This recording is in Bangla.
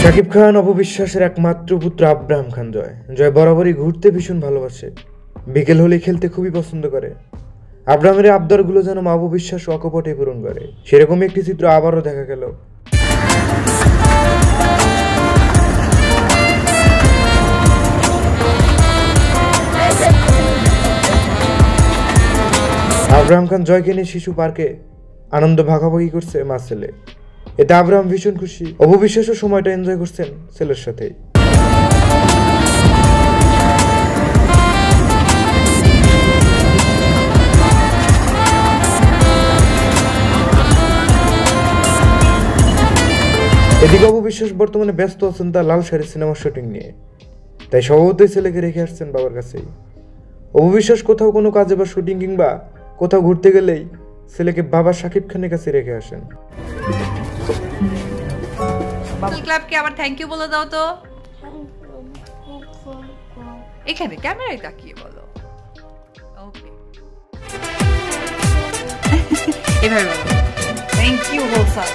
শাকিব খান অপবিশ্বাসের একমাত্র পুত্র আব্রাহাম খান জয়। জয় বরাবরই ঘুরতে ভীষণ ভালোবাসে। বিকেল হলে খেলতে খুবই পছন্দ করে। আব্রাহামের আবদারগুলো যেন মা অপবিশ্বাস অকপটে পূরণ করে। সেরকমই একটি চিত্র আবারও দেখা গেল। আব্রাহাম খান জয়কে নিয়ে শিশু পার্কে আনন্দ ভাগাভাগি করছে মা ছেলে এতে আব্রাহাম ভীষণ খুশি। অববিশ্বাসও সময়টা এনজয় করছেন ছেলের সাথেই। এদিকে অববিশ্বাস বর্তমানে ব্যস্ত আছেন তার লাল শাড়ি সিনেমার শুটিং নিয়ে। তাই স্বভাবতই ছেলেকে রেখে আসছেন বাবার কাছেই। অববিশ্বাস কোথাও কোনো কাজে বা শুটিং কিংবা কোথাও ঘুরতে গেলেই ছেলেকে বাবা শাকিব খানের কাছে রেখে আসেন। ক্লাবকে আবার থ্যাংক ইউ বলে দাও তো। এখানে ক্যামেরায় তাকিয়ে বলো। ওকে এভাবে বলো। Thank you হোলসাল